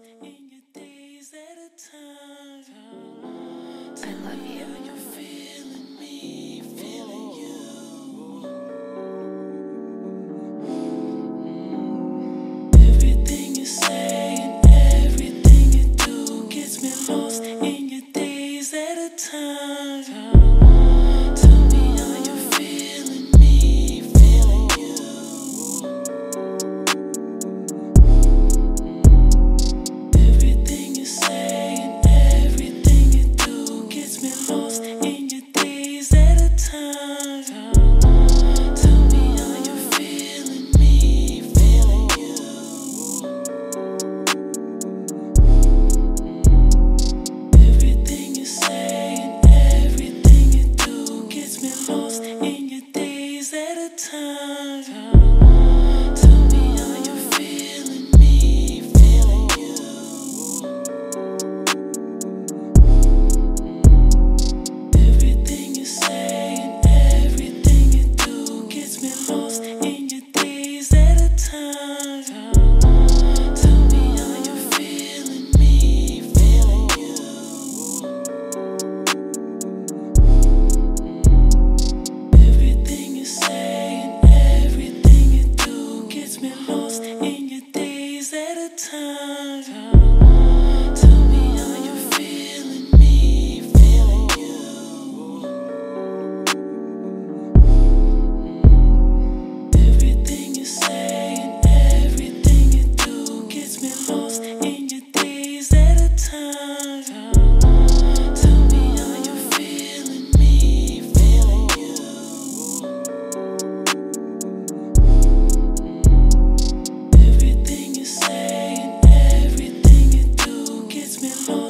I love you. Everything you say and everything you do gets me lost in your days at a time. time. me alone.